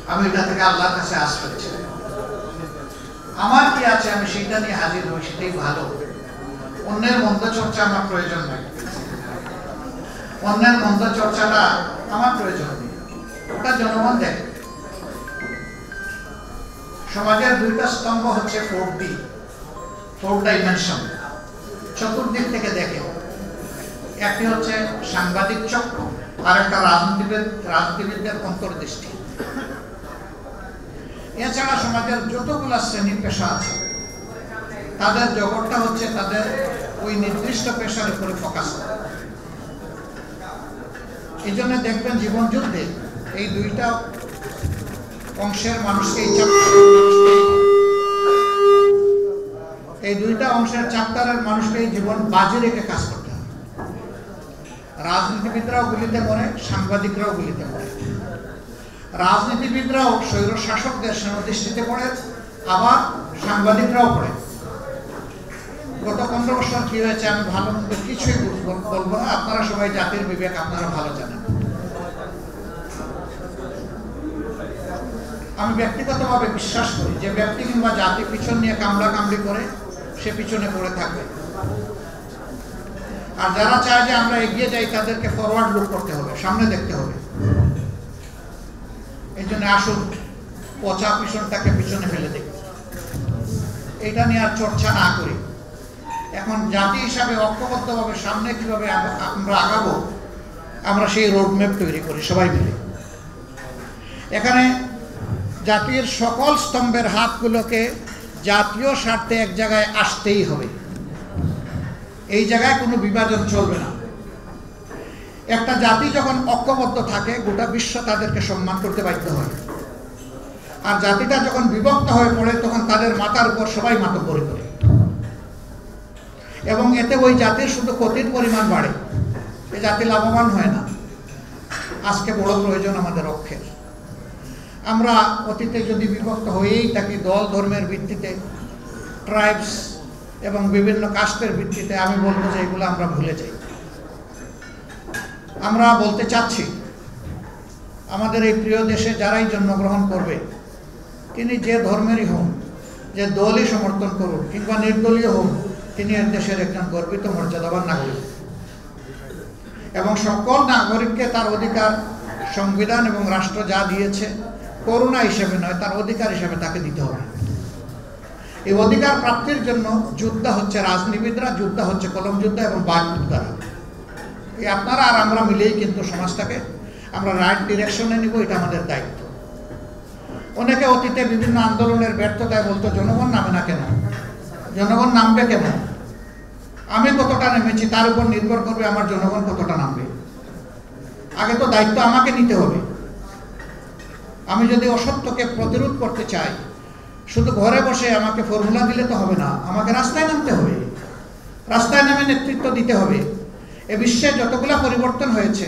আমি এটা থেকে আল্লাহর কাছে আশ করেছি আমার কি আছে, আমি সেটা নিয়ে হাজির হই, সেটাই ভালো। অন্যের মন্দ চর্চা আমার প্রয়োজন নাই। অন্যের মন্দ চর্চাটা আমার প্রয়োজন নেই। ওটা জনগণ দেখে। সমাজের দুইটা স্তম্ভ হচ্ছে ফোর ডি, ফোর ডাইমেনশন। চতুর্দিক থেকে দেখে। একটি হচ্ছে সাংবাদিক চক্র আর একটা রাজনীতিবিদ, রাজনীতিবিদদের অন্তর্দৃষ্টি। এছাড়া সমাজের যতগুলা শ্রেণি পেশা আছে, তাদের জগৎটা হচ্ছে তাদের ওই নির্দিষ্ট পেশার উপরে ফোকাস এই জন্য দেখবেন জীবন যুদ্ধে এই দুইটা অংশের মানুষকে এই দুইটা অংশের চাপ্টারের মানুষকে এই জীবন বাজি রেখে কাজ করতে হবে। রাজনীতিবিদরাও গুলিতে মরে, সাংবাদিকরাও গুলিতে মরে। রাজনীতিবিদরাও স্বৈর শাসকদের সেনদৃষ্টিতে পড়ে, আবার সাংবাদিকরাও পড়ে। গত পনেরো বছর কি হয়েছে আমি ভালো কিছুই বলব না, আপনারা সবাই জাতির বিবেক, আপনারা ভালো জানেন। আমি ব্যক্তিগতভাবে বিশ্বাস করি, যে ব্যক্তি কিংবা জাতি পিছন নিয়ে কামড়া কামড়ি করে, সে পিছনে পড়ে থাকবে। আর যারা চায় যে আমরা এগিয়ে যাই, তাদেরকে ফরওয়ার্ড লুক করতে হবে, সামনে দেখতে হবে। এই জন্য আসুন পচা পিছনটাকে পিছনে ফেলে দেখি এটা নিয়ে আর চর্চা না করি। এখন জাতি হিসাবে ঐক্যবদ্ধভাবে সামনে কীভাবে আমরা আগাবো, আমরা সেই রোডম্যাপ তৈরি করি, সবাই মিলে। এখানে জাতির সকল স্তম্ভের হাতগুলোকে জাতীয় স্বার্থে এক জায়গায় আসতেই হবে। এই জায়গায় কোনো বিভাজন চলবে না। একটা জাতি যখন ঐক্যবদ্ধ থাকে, গোটা বিশ্ব তাদেরকে সম্মান করতে বাধ্য হয়। আর জাতিটা যখন বিভক্ত হয়ে পড়ে, তখন তাদের মাথার উপর সবাই মাতব্বরি করে এবং এতে ওই জাতির শুধু ক্ষতির পরিমাণ বাড়ে। এ জাতি লাভবান হয় না। আজকে বড় প্রয়োজন আমাদের অক্ষের আমরা অতীতে যদি বিভক্ত হয়েই থাকি, দল ধর্মের ভিত্তিতে ট্রাইবস এবং বিভিন্ন কাস্টের ভিত্তিতে, আমি বলব যে এগুলো আমরা ভুলে যাই। আমরা বলতে চাচ্ছি, আমাদের এই প্রিয় দেশে যারাই জন্মগ্রহণ করবে, তিনি যে ধর্মেরই হন, যে দলই সমর্থন করুন, কিংবা নির্দলীয় হন, তিনি এর দেশের একজন গর্বিত মর্যাদাবান নাগরিক। এবং সকল নাগরিককে তার অধিকার সংবিধান এবং রাষ্ট্র যা দিয়েছে, করুণা হিসেবে নয়, তার অধিকার হিসেবে তাকে দিতে হবে। এই অধিকার প্রাপ্তির জন্য যুদ্ধ হচ্ছে রাজনীতিবিদরা, যুদ্ধ হচ্ছে কলম যুদ্ধ এবং বাক যুদ্ধরা এই আপনারা আর আমরা মিলেই কিন্তু সমাজটাকে আমরা রাইট ডিরেকশনে নিব, এটা আমাদের দায়িত্ব। অনেকে অতীতে বিভিন্ন আন্দোলনের ব্যর্থতায় বলতো, জনগণ নামে না কেন? জনগণ নামবে কেন? আমি কতটা নেমেছি, তার উপর নির্ভর করবে আমার জনগণ কতটা নামবে। আগে তো দায়িত্ব আমাকে নিতে হবে। আমি যদি অসত্যকে প্রতিরোধ করতে চাই, শুধু ঘরে বসে আমাকে ফর্মুলা দিলে তো হবে না, আমাকে রাস্তায় নামতে হবে। রাস্তায় নামে নেতৃত্ব দিতে হবে। এ বিশ্বে যতগুলা পরিবর্তন হয়েছে,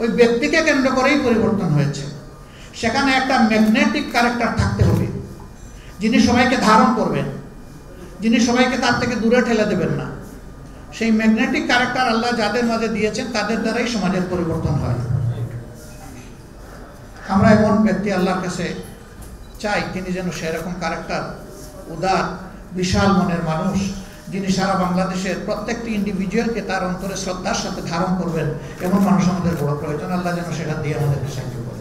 ওই ব্যক্তিকে কেন্দ্র করেই পরিবর্তন হয়েছে। সেখানে একটা ম্যাগনেটিক ক্যারেক্টার থাকতে হবে। যিনি সবাইকে ধারণ করবেন, যিনি সবাইকে তার থেকে দূরে ঠেলে দেবেন না। সেই ম্যাগনেটিক ক্যারেক্টার আল্লাহ যাদের মাঝে দিয়েছেন, তাদের দ্বারাই সমাজের পরিবর্তন হয়। আমরা এমন ব্যক্তি আল্লাহর কাছে চাই, তিনি যেন সেরকম ক্যারেক্টার উদার, বিশাল মনের মানুষ যিনি সারা বাংলাদেশের প্রত্যেকটি ইন্ডিভিজুয়ালকে তার অন্তরে শ্রদ্ধার সাথে ধারণ করবেন, এমন মানুষ আমাদের বড় প্রয়োজন আল্লাহ যেন সেটা দিয়ে আমাদেরকে সাহায্য করে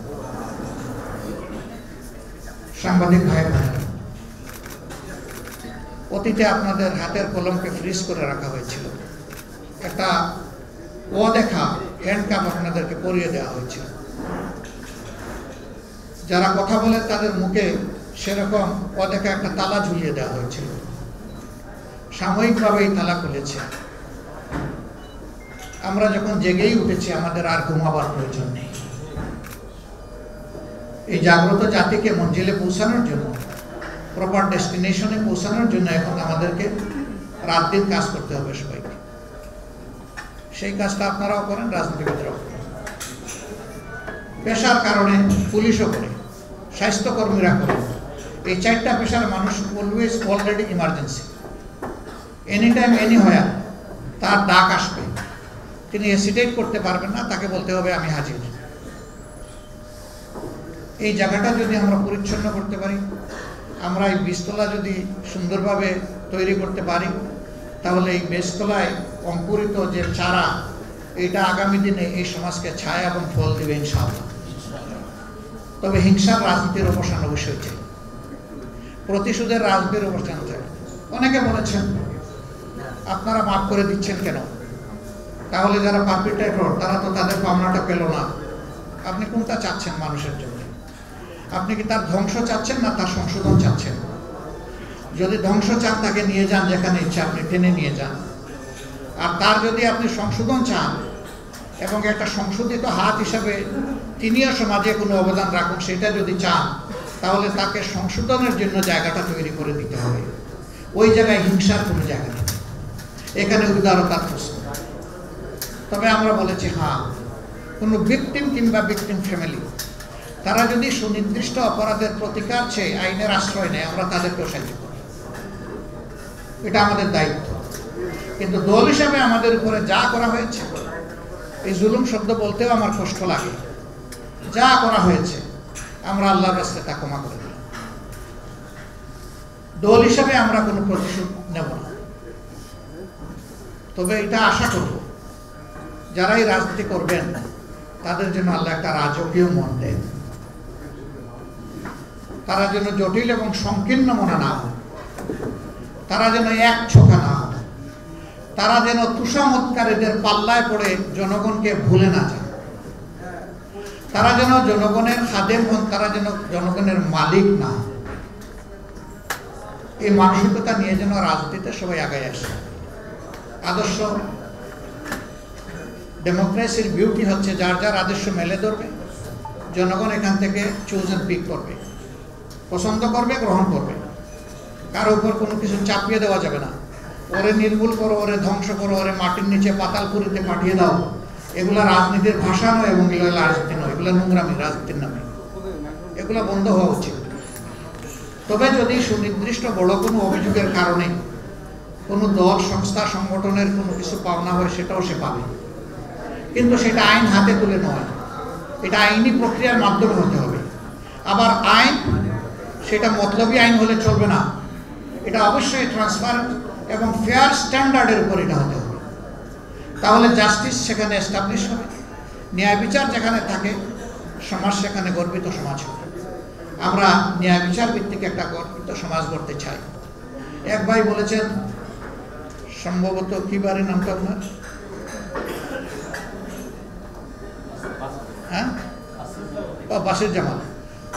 সাংবাদিক ভাই অতীতে আপনাদের হাতের কলমকে ফ্রিজ করে রাখা হয়েছিল। একটা অদেখা হ্যান্ডকাপ আপনাদেরকে পরিয়ে দেওয়া হয়েছিল। যারা কথা বলে তাদের মুখে সেরকম অদেখা একটা তালা ঝুলিয়ে দেওয়া হয়েছিল। সাময়িকভাবে এই তালা খুলেছে আমরা যখন জেগেই উঠেছি, আমাদের আর ঘুমাবার প্রয়োজন নেই। এই জাগ্রত জাতিকে মঞ্জিলে পৌঁছানোর জন্য প্রপার ডেস্টিনেশনে পৌঁছানোর জন্য এখন আমাদেরকে রাত দিন কাজ করতে হবে সবাইকে। সেই কাজটা আপনারাও করেন, রাজনীতিবিদরাও করেন। পেশার কারণে পুলিশও করে, স্বাস্থ্যকর্মীরা করে। এই চারটা পেশার মানুষ always already emergency any time any হয়া তার ডাক আসবে। তিনি হেসিটেট করতে পারবেন না, তাকে বলতে হবে, আমি হাজির। এই জায়গাটা যদি আমরা পরিচ্ছন্ন করতে পারি, আমরা এই বীজতলা যদি সুন্দরভাবে তৈরি করতে পারি, তাহলে এই বীজতলায় অঙ্কুরিত যে চারা, এটা আগামী দিনে এই সমাজকে ছায়া এবং ফল দেবে ইনশাআল্লাহ। তবে হিংসার রাজনীতির অবসান অবশ্যই চাই। প্রতিশোধের রাজনীতির অবসান চাই। অনেকে বলেছেন আপনারা মাফ করে দিচ্ছেন কেন? তাহলে যারা পারপিটেটর তারা তো তাদের পাওনাটা পেল না। আপনি কোনটা চাচ্ছেন মানুষের জন্য? আপনি কি তার ধ্বংস চাচ্ছেন না তার সংশোধন চাচ্ছেন? যদি ধ্বংস চান, তাকে নিয়ে যান যেখানে ইচ্ছা, আপনি টেনে নিয়ে যান। আর তার যদি আপনি সংশোধন চান, এবং একটা সংশোধিত হাত হিসাবে তিনিও সমাজে কোনো অবদান রাখুন, সেটা যদি চান, তাহলে তাকে সংশোধনের জন্য জায়গাটা তৈরি করে দিতে হবে। ওই জায়গায় হিংসার কোনো জায়গা নেই। এখানে উদারতার প্রশ্ন তবে আমরা বলেছি হ্যাঁ কোনো ভিকটিম কিংবা ভিকটিম ফ্যামিলি তারা যদি সুনির্দিষ্ট অপরাধের প্রতিকার চেয়ে আইনের আশ্রয় নেয়, আমরা তাদেরকেও সাহায্য করি এটা আমাদের দায়িত্ব। কিন্তু দল হিসাবে আমাদের উপরে যা করা হয়েছে, এই জুলুম শব্দ বলতেও আমার কষ্ট লাগে। যা করা হয়েছে, আমরা আল্লাহর রাস্তে তা ক্ষমা করে দল হিসাবে আমরা কোনো প্রতিশোধ নেব না। তবে এটা আশা করব। যারাই রাজনীতি করবেন, তাদের জন্য আল্লাহ একটা রাজকীয় মন দেন। তারা যেন জটিল এবং সংকীর্ণ মনে না হয়। তারা যেন এক ছোকা না হয়। তারা যেন তুষামৎকারীদের পাল্লায় পড়ে জনগণকে ভুলে না যায়। তারা যেন জনগণের খাদেম হন, তারা যেন জনগণের মালিক না এই মানসিকতা নিয়ে যেন রাজনীতিতে সবাই আগায় আসে। আদর্শ ডেমোক্রেসির বিউটি হচ্ছে যার যার আদর্শ মেলে ধরবে, জনগণ এখান থেকে চুজ এন্ড পিক করবে, পছন্দ করবে, গ্রহণ করবে। কারও উপর কোনো কিছু চাপিয়ে দেওয়া যাবে না। ওরে নির্মূল করো, ওরে ধ্বংস করো, ওরে মাটির নিচে পাতালপুরিতে পাঠিয়ে দাও। এগুলো রাজনীতির ভাষা নয় এবং এগুলো রাজনীতি নয়, এগুলো নোংরামি, রাজনীতির নামে। এগুলো বন্ধ হওয়া উচিত। তবে যদি সুনির্দিষ্ট বড় কোনো অভিযোগের কারণে কোনো দল, সংস্থা, সংগঠনের কোনো কিছু পাওনা হয় সেটাও সে পাবে। কিন্তু সেটা আইন হাতে তুলে নয় এটা আইনি প্রক্রিয়ার মাধ্যমে হতে হবে। আবার আইন, সেটা মতলবী আইন হলে চলবে না। এটা অবশ্যই ট্রান্সপারেন্ট এবং ফেয়ার স্ট্যান্ডার্ডের উপর এটা হতে হবে। তাহলে জাস্টিস সেখানে এস্টাবলিশ হবে। ন্যায় বিচার যেখানে থাকে, সমাজ সেখানে গর্বিত সমাজ হবে। আমরা ন্যায় বিচার ভিত্তিক একটা গর্বিত সমাজ গড়তে চাই। এক ভাই বলেছেন সম্ভবত কি বারে নামটা আপনার? হ্যাঁ? বাসির জামাত।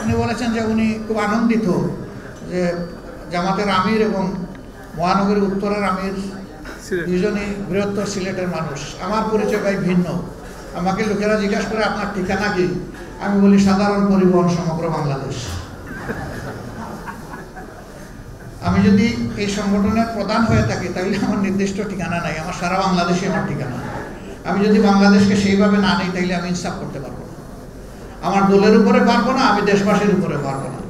উনি বলেছেন যে উনি খুব আনন্দিত যে জামাতের আমির এবং মহানগরীর উত্তরের আমির দুজনই বৃহত্তর সিলেটের মানুষ। আমার পরিচয় ভাই ভিন্ন। আমাকে লোকেরা জিজ্ঞাসা করে আপনার ঠিকানা কি? আমি বলি সাধারণ পরিবহন সমগ্র বাংলাদেশ। আমি যদি এই সংগঠনের প্রধান হয়ে থাকি, তাহলে আমার নির্দিষ্ট ঠিকানা নাই, আমার সারা বাংলাদেশে আমার ঠিকানা আমি যদি বাংলাদেশকে সেইভাবে না নিই, তাহলে আমি ইনসাফ করতে পারব না। আমার দলের উপরে পারব না, আমি দেশবাসীর উপরে পারব না।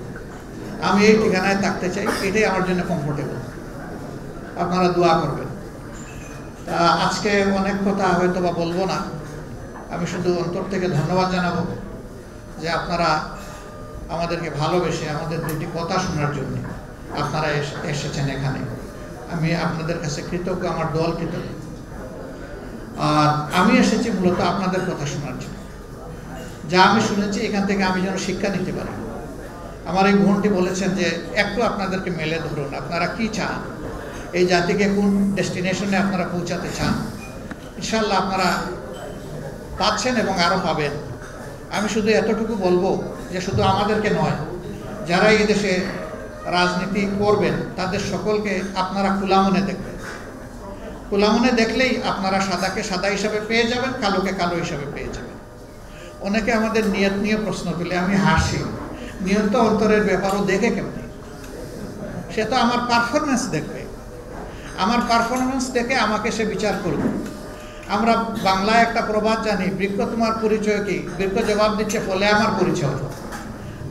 আমি এই ঠিকানায় থাকতে চাই, এটাই আমার জন্য কমফোর্টেবল আপনারা দোয়া করবেন। তা আজকে অনেক কথা হয়তো বা বলব না। আমি শুধু অন্তর থেকে ধন্যবাদ জানাব যে আপনারা আমাদেরকে ভালোবেসে আমাদের দুটি কথা শোনার জন্য আপনারা এসেছেন এখানে। আমি আপনাদের কাছে কৃতজ্ঞ, আমার দল কৃতজ্ঞ। আর আমি এসেছি মূলত আপনাদের কথা শোনার জন্য। যা আমি শুনেছি, এখান থেকে আমি যেন শিক্ষা নিতে পারি। আমার এই বোনটি বলেছেন যে, একটু আপনাদেরকে মেলে ধরুন, আপনারা কি চান? এই জাতিকে কোন ডেস্টিনেশনে আপনারা পৌঁছাতে চান? ইনশাল্লাহ আপনারা পাচ্ছেন এবং আরও পাবেন। আমি শুধু এতটুকু বলব যে, শুধু আমাদেরকে নয়, যারা এই দেশে রাজনীতি করবেন, তাদের সকলকে আপনারা খোলা মনে দেখবেন। খোলা মনে দেখলেই আপনারা সাদাকে সাদা হিসাবে পেয়ে যাবেন, কালোকে কালো হিসাবে পেয়ে যাবেন। অনেকে আমাদের নিয়ত নিয়ে প্রশ্ন তুলে, আমি হাসি। নিয়ত অন্তরের ব্যাপারও দেখে কেমনি? সে তো আমার পারফরমেন্স দেখবে। আমার পারফরমেন্স দেখে আমাকে সে বিচার করবে। আমরা বাংলায় একটা প্রবাদ জানি, বৃক্ষ তোমার পরিচয় কি? বৃক্ষ জবাব দিচ্ছে ফলে আমার পরিচয়।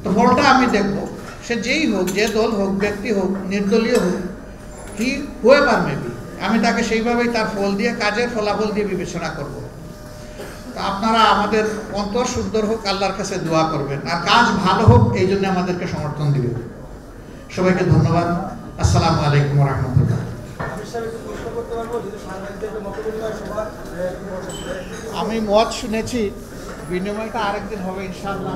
তো ফলটা আমি দেখব। সে যেই হোক, যে দল হোক, ব্যক্তি হোক, নির্দলীয় হোক, কি হুয়েভার মেবি আমি তাকে সেইভাবেই তার ফল দিয়ে, কাজের ফলাফল দিয়ে বিবেচনা করব। তা আপনারা আমাদের অন্তর সুন্দর হোক, আল্লাহর কাছে দোয়া করবেন। আর কাজ ভালো হোক, এই জন্য আমাদেরকে সমর্থন দিবেন। সবাইকে ধন্যবাদ। আসসালামু আলাইকুম রহমতুল্লাহ আমি মত শুনেছি, বিনিময়টা আরেকদিন হবে, ইনশাআল্লাহ।